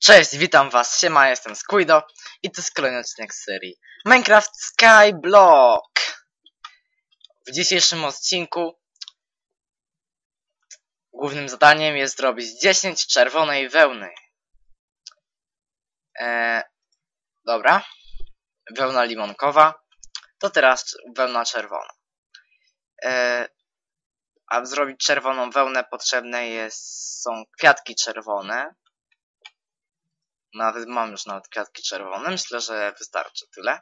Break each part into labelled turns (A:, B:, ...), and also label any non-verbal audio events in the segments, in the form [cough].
A: Cześć, witam was, siema, jestem Squido i to jest kolejny odcinek serii Minecraft Skyblock. W dzisiejszym odcinku głównym zadaniem jest zrobić 10 czerwonej wełny. Eee, dobra, wełna limonkowa, to teraz wełna czerwona. Eee, aby zrobić czerwoną wełnę potrzebne jest, są kwiatki czerwone. Nawet mam już nawet kwiatki czerwone. Myślę, że wystarczy tyle.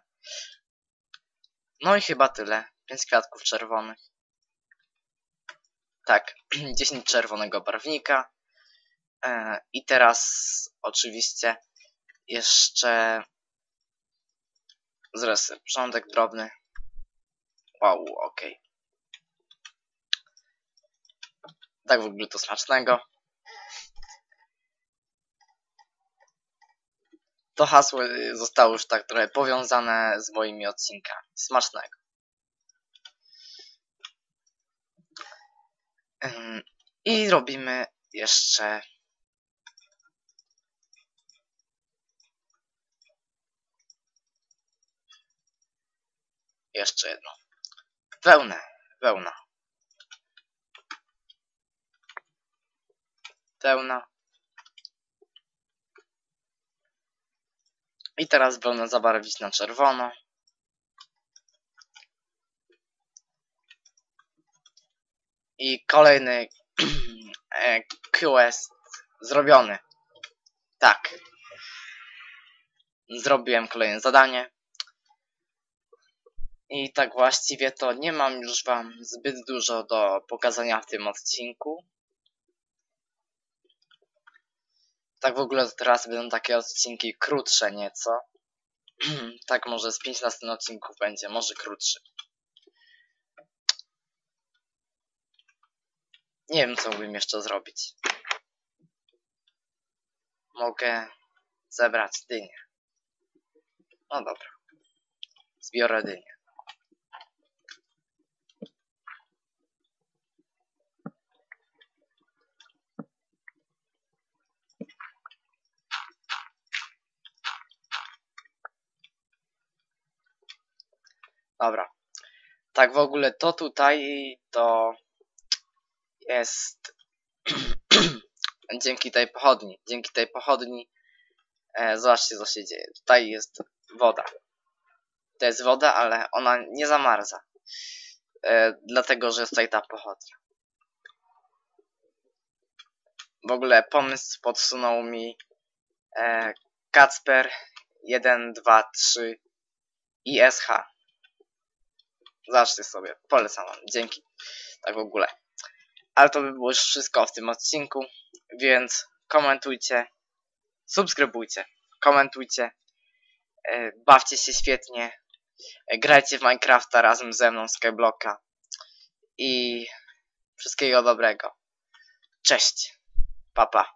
A: No i chyba tyle. 5 kwiatków czerwonych. Tak, [clears throat] 10 czerwonego barwnika. E, I teraz oczywiście jeszcze zresy. Porządek drobny. Wow, ok. Tak w ogóle to smacznego. To hasło zostało już tak trochę powiązane z moimi odcinkami. Smacznego. I robimy jeszcze jeszcze jedno. Wełnę, wełna. Wełna. I teraz wełnę zabarwić na czerwono. I kolejny [clears throat] e, quest zrobiony. Tak. Zrobiłem kolejne zadanie. I tak właściwie to nie mam już wam zbyt dużo do pokazania w tym odcinku. Tak w ogóle teraz będą takie odcinki krótsze nieco. [clears throat] tak może z 5 następnych odcinków będzie, może krótszy. Nie wiem co mógłbym jeszcze zrobić. Mogę zebrać dynię. No dobra. Zbiorę dynię. Dobra. Tak w ogóle to tutaj to jest [clears throat] dzięki tej pochodni. Dzięki tej pochodni e, zobaczcie co się dzieje. Tutaj jest woda. To jest woda, ale ona nie zamarza. E, dlatego, że jest tutaj ta pochodnia. W ogóle pomysł podsunął mi e, Kacper 1, 2, 3 ISH. Zobaczcie sobie, polecam wam, dzięki. Tak w ogóle. Ale to by było już wszystko w tym odcinku, więc komentujcie, subskrybujcie, komentujcie, e, bawcie się świetnie, e, grajcie w Minecrafta razem ze mną, Skyblocka i wszystkiego dobrego. Cześć, papa. Pa.